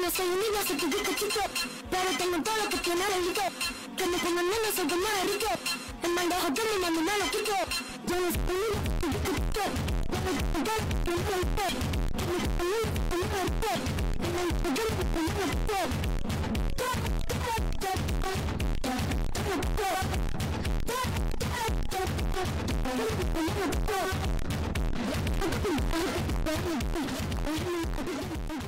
no soy un niño, soy tu chico Pero tengo todo lo que tiene delito Que me pongan nene, soy como rico. El mal de joder, mi mami no lo quito. Yo no soy un niño, soy Yo no soy un niño, soy tu disco Yo no soy un niño, soy tu disco Yo no soy un niño, soy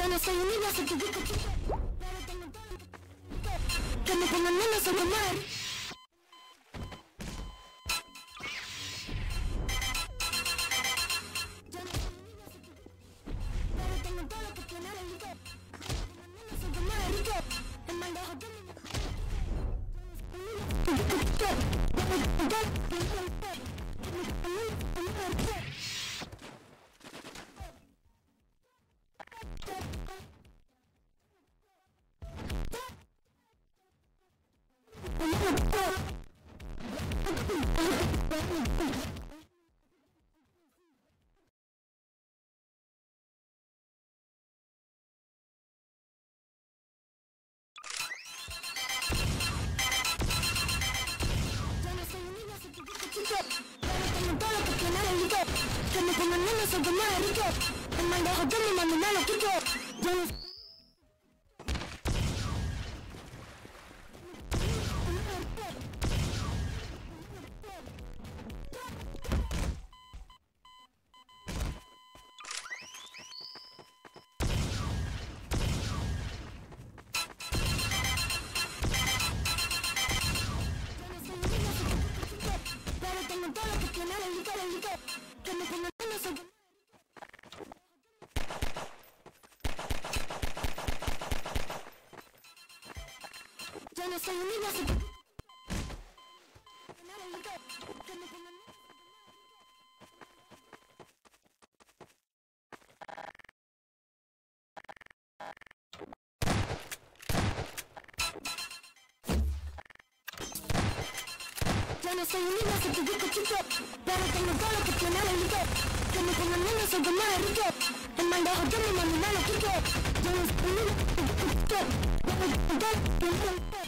Yo no soy un niño, soy tu disco chico Pero tengo todo que Que me pongan nene, soy como de rico Que me pongan nene, soy como de rico El mal de joder, mi mami no lo quito Yo no Yo no soy un niño, delito Que Yo no soy un niño, soy tu disco chico Pero tengo todo lo que tiene delito Que me pongan nene, soy como rico. El mi mami no lo quito. Yo no soy un niño, soy tu chico Yo no soy un niño, soy tu disco